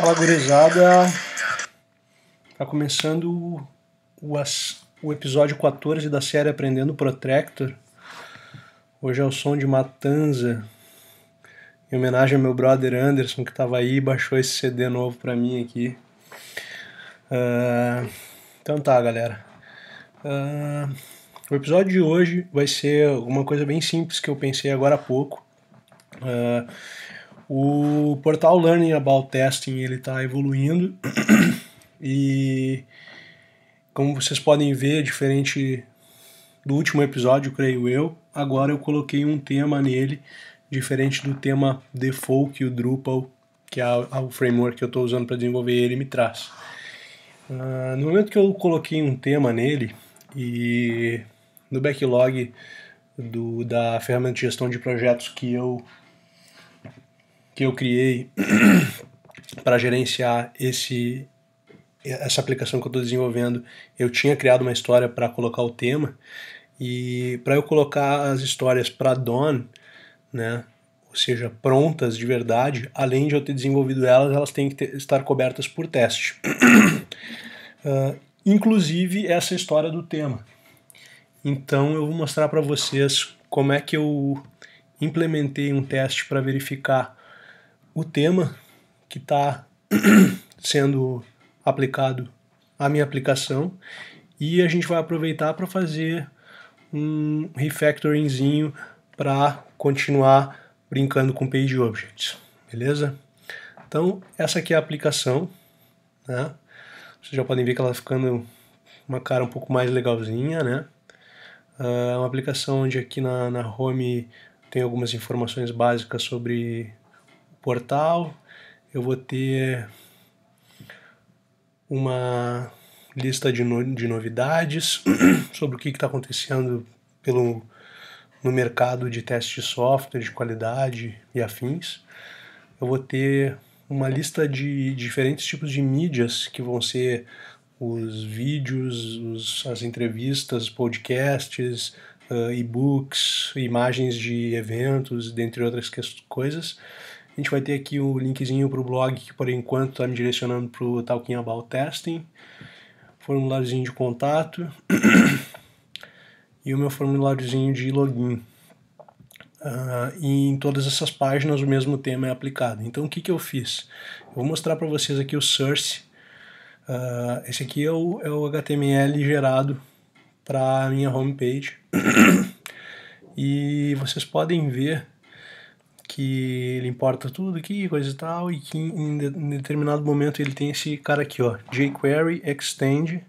Fala gurizada, tá começando o, o, episódio 14 da série Aprendendo Protractor. Hoje é o som de Matanza, em homenagem ao meu brother Anderson que tava aí e baixou esse CD novo pra mim aqui. Uh, então tá, galera. Uh, o episódio de hoje vai ser uma coisa bem simples que eu pensei agora há pouco. Uh, o portal Learning About Testing ele está evoluindo e como vocês podem ver, diferente do último episódio, creio eu, agora eu coloquei um tema nele diferente do tema default que o Drupal, que é o framework que eu estou usando para desenvolver ele, me traz. Uh, no momento que eu coloquei um tema nele e no backlog do, da ferramenta de gestão de projetos que eu que eu criei para gerenciar esse essa aplicação que eu estou desenvolvendo, eu tinha criado uma história para colocar o tema e para eu colocar as histórias para Dawn, né, ou seja, prontas de verdade, além de eu ter desenvolvido elas, elas têm que ter, estar cobertas por teste. uh, inclusive essa história do tema. Então eu vou mostrar para vocês como é que eu implementei um teste para verificar o tema que está sendo aplicado à minha aplicação e a gente vai aproveitar para fazer um refactoringzinho para continuar brincando com Page Objects, beleza? Então, essa aqui é a aplicação, né? Vocês já podem ver que ela está ficando uma cara um pouco mais legalzinha, né? Ah, é uma aplicação onde aqui na, na home tem algumas informações básicas sobre portal, eu vou ter uma lista de, no, de novidades sobre o que está acontecendo pelo, no mercado de teste de software, de qualidade e afins. Eu vou ter uma lista de diferentes tipos de mídias que vão ser os vídeos, os, as entrevistas, podcasts, uh, e-books, imagens de eventos, dentre outras coisas. A gente vai ter aqui o linkzinho para o blog que por enquanto está me direcionando para o Talking About Testing, formuláriozinho de contato e o meu formuláriozinho de login. Uh, e em todas essas páginas o mesmo tema é aplicado. Então o que, que eu fiz? Eu vou mostrar para vocês aqui o source. Uh, esse aqui é o, é o HTML gerado para a minha homepage. e vocês podem ver que ele importa tudo aqui, coisa e tal, e que em, determinado momento ele tem esse cara aqui, ó, jQuery extend,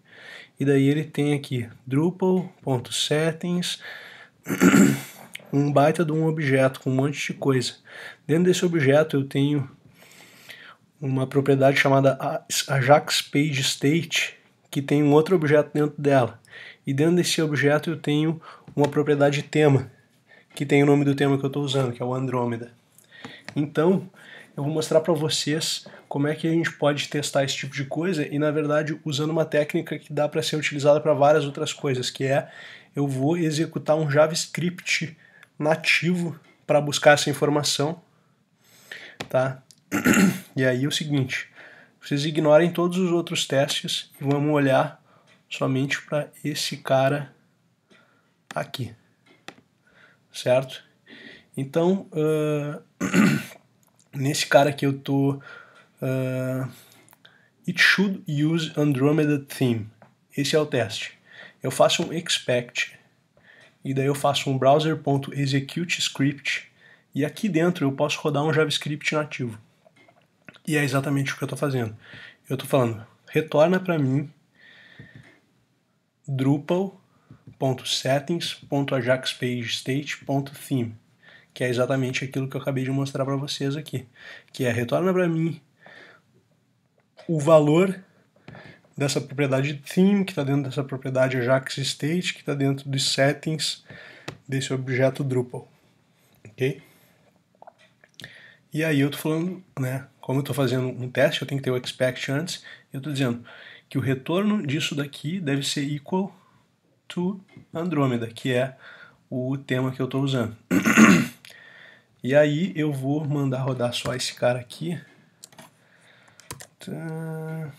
e daí ele tem aqui drupal.settings, um baita de um objeto com um monte de coisa. Dentro desse objeto eu tenho uma propriedade chamada Ajax Page State, que tem um outro objeto dentro dela. E dentro desse objeto eu tenho uma propriedade tema, que tem o nome do tema que eu estou usando, que é o Andrômeda. Então, eu vou mostrar para vocês como é que a gente pode testar esse tipo de coisa e, na verdade, usando uma técnica que dá para ser utilizada para várias outras coisas, que é eu vou executar um JavaScript nativo para buscar essa informação, tá? E aí é o seguinte, vocês ignorem todos os outros testes e vamos olhar somente para esse cara aqui certo? Então, uh, nesse cara aqui eu tô uh, It should use Andromeda theme. Esse é o teste. Eu faço um expect e daí eu faço um browser.execute script e aqui dentro eu posso rodar um JavaScript nativo. E é exatamente o que eu estou fazendo. Eu estou falando, retorna para mim Drupal settings.ajaxpagestate.theme, que é exatamente aquilo que eu acabei de mostrar para vocês aqui, que é retorna para mim o valor dessa propriedade theme, que está dentro dessa propriedade Ajax State, que está dentro dos settings desse objeto Drupal, ok? E aí eu estou falando, né, como eu estou fazendo um teste, eu tenho que ter o expect antes, eu estou dizendo que o retorno disso daqui deve ser equal to Andrômeda, que é o tema que eu estou usando. e aí eu vou mandar rodar só esse cara aqui Tá.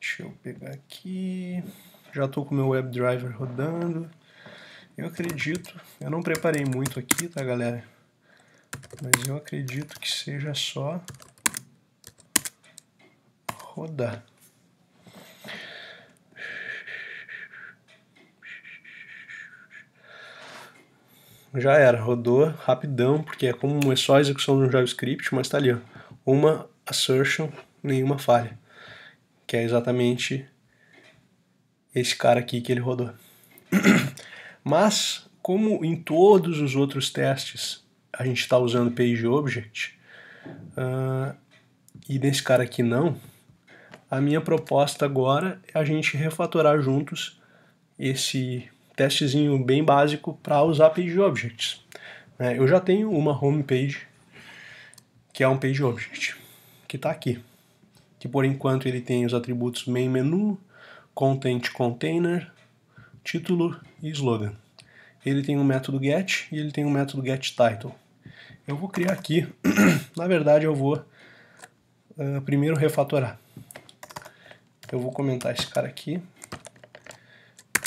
Deixa eu pegar aqui. Já estou com o meu WebDriver rodando. Eu acredito, eu não preparei muito aqui, tá galera? Mas eu acredito que seja só rodar. Já era, rodou rapidão, porque é como é só a execução de um JavaScript, mas tá ali, ó, uma assertion, nenhuma falha, que é exatamente esse cara aqui que ele rodou. mas, como em todos os outros testes a gente está usando PageObject, uh, e nesse cara aqui não, a minha proposta agora é a gente refatorar juntos esse testezinho bem básico para usar Page Objects. É, eu já tenho uma home page que é um Page Object, que está aqui. Que por enquanto ele tem os atributos main menu, content container, título e slogan. Ele tem um método get e ele tem um método get title. Eu vou criar aqui, na verdade eu vou uh, primeiro refatorar. Eu vou comentar esse cara aqui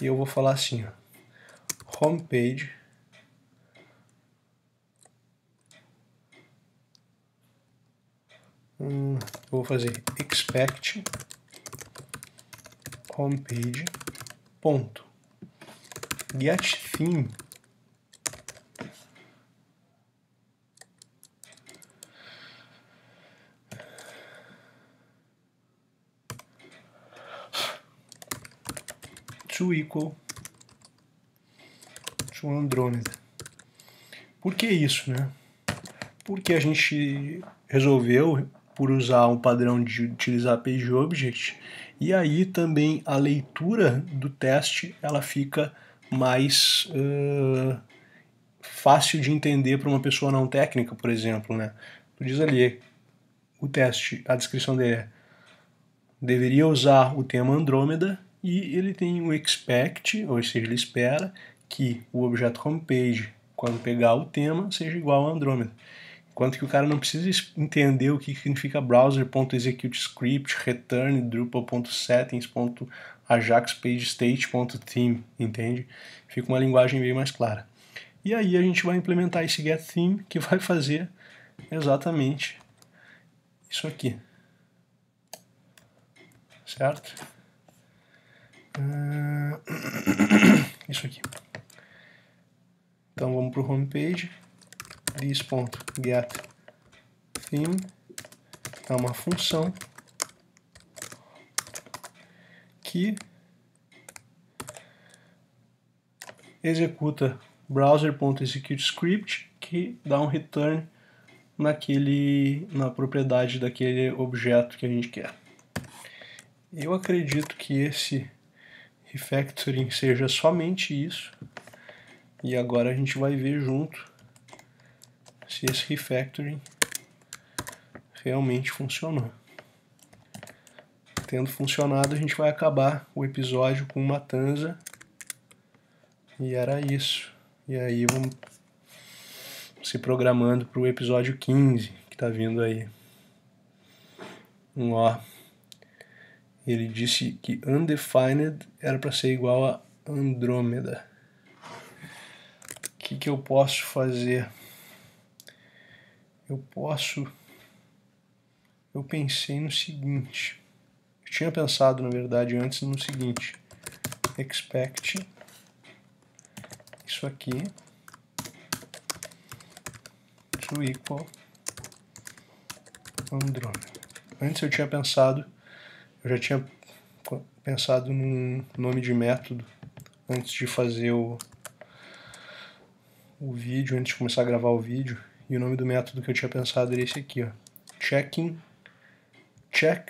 e eu vou falar assim, ó. Homepage. Hum, vou fazer expect. Homepage. Ponto. Get theme to equal to Andrômeda. Por que isso, né? Porque a gente resolveu por usar um padrão de utilizar PageObject e aí também a leitura do teste ela fica mais uh, fácil de entender para uma pessoa não técnica, por exemplo, né? Tu diz ali o teste, a descrição dele é deveria usar o tema Andrômeda e ele tem o expect, ou seja, ele espera que o objeto homepage, quando pegar o tema, seja igual a Andromeda. Enquanto que o cara não precisa entender o que significa browser.executescript, return, drupal.settings.ajaxpagestate.theme, entende? Fica uma linguagem bem mais clara. E aí a gente vai implementar esse getTheme que vai fazer exatamente isso aqui. Certo? Uh... Isso aqui. Então vamos para o homepage, this.getTheme é uma função que executa browser.executeScript que dá um return naquele na propriedade daquele objeto que a gente quer. Eu acredito que esse refactoring seja somente isso. E agora a gente vai ver junto se esse refactoring realmente funcionou. Tendo funcionado, a gente vai acabar o episódio com uma tanza. E era isso. E aí vamos se programando para o episódio 15 que está vindo aí. Um ó. Ele disse que undefined era para ser igual a Andrômeda que, que eu posso fazer? Eu posso. Eu pensei no seguinte. Eu tinha pensado, na verdade, antes no seguinte: expect isso aqui to equal Andromeda. Antes eu tinha pensado, eu já tinha pensado num nome de método antes de fazer o o vídeo, antes de começar a gravar o vídeo, e o nome do método que eu tinha pensado era esse aqui, ó. Checking, check,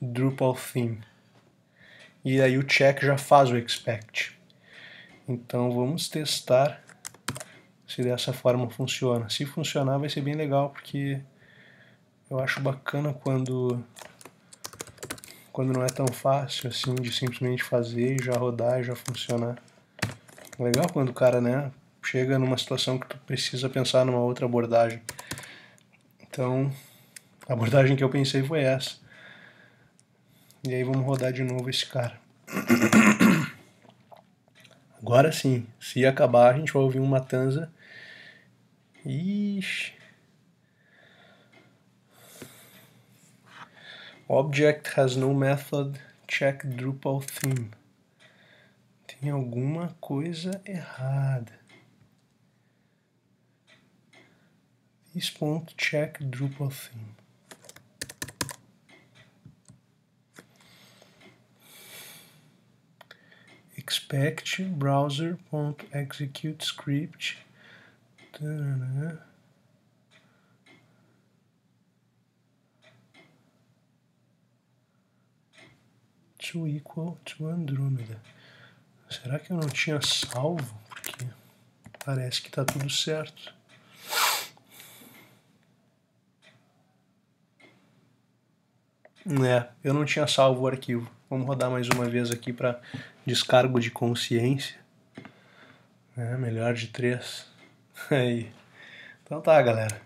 Drupal theme. E aí o check já faz o expect. Então vamos testar se dessa forma funciona. Se funcionar vai ser bem legal, porque eu acho bacana quando quando não é tão fácil assim de simplesmente fazer e já rodar e já funcionar. Legal quando o cara, né, chega numa situação que tu precisa pensar numa outra abordagem. Então, a abordagem que eu pensei foi essa. E aí vamos rodar de novo esse cara. Agora sim, se acabar, a gente vai ouvir um Matanza. Ixi. Object has no method, check Drupal theme. Tem alguma coisa errada. This ponto check Drupal theme. expect browser.execute script to equal to Andromeda. Será que eu não tinha salvo? Porque parece que está tudo certo. É, eu não tinha salvo o arquivo. Vamos rodar mais uma vez aqui para descargo de consciência. É, melhor de três. Aí. Então tá, galera.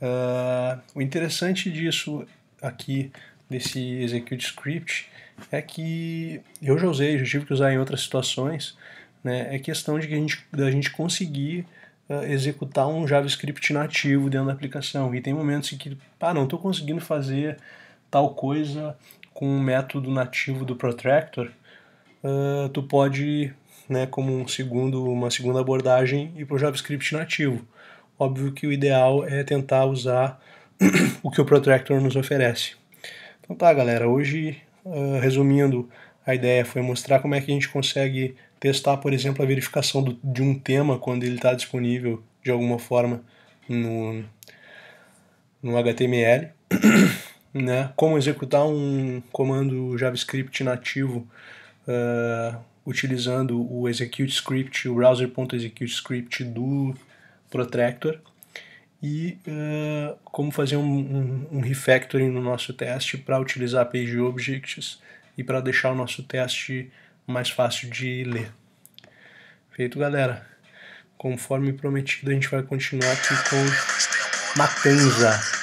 Uh, o interessante disso aqui, desse execute script, é que eu já usei, já tive que usar em outras situações, né? É questão de que a gente, da gente conseguir uh, executar um JavaScript nativo dentro da aplicação. E tem momentos em que, pá, não estou conseguindo fazer tal coisa com um método nativo do protractor, uh, tu pode, né, como um segundo, uma segunda abordagem, ir para o JavaScript nativo. Óbvio que o ideal é tentar usar o que o protractor nos oferece. Então tá, galera, hoje, uh, resumindo, a ideia foi mostrar como é que a gente consegue testar, por exemplo, a verificação do, de um tema quando ele está disponível de alguma forma no, no HTML. né, como executar um comando JavaScript nativo uh, utilizando o execute script, o browser.execute script do Protractor e uh, como fazer um, um, um, refactoring no nosso teste para utilizar page objects e para deixar o nosso teste mais fácil de ler. Feito, galera. Conforme prometido, a gente vai continuar aqui com Matanza.